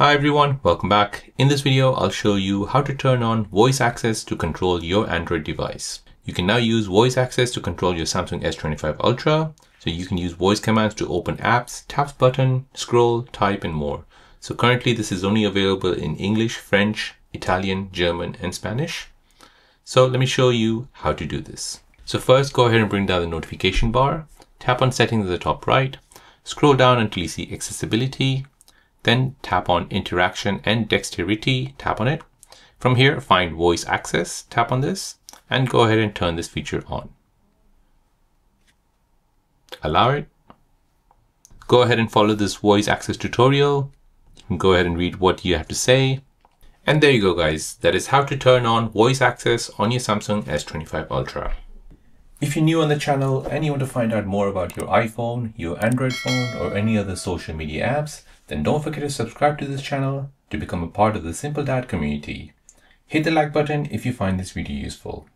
Hi everyone, welcome back. In this video, I'll show you how to turn on voice access to control your Android device. You can now use voice access to control your Samsung S25 Ultra. So you can use voice commands to open apps, tap button, scroll, type, and more. So currently this is only available in English, French, Italian, German, and Spanish. So let me show you how to do this. So first go ahead and bring down the notification bar, tap on settings at the top right, scroll down until you see accessibility, then tap on interaction and dexterity, tap on it. From here, find voice access, tap on this, and go ahead and turn this feature on. Allow it. Go ahead and follow this voice access tutorial. You can go ahead and read what you have to say. And there you go guys, that is how to turn on voice access on your Samsung S25 Ultra. If you're new on the channel and you want to find out more about your iPhone, your Android phone, or any other social media apps, then don't forget to subscribe to this channel to become a part of the Simple Dad community. Hit the like button if you find this video useful.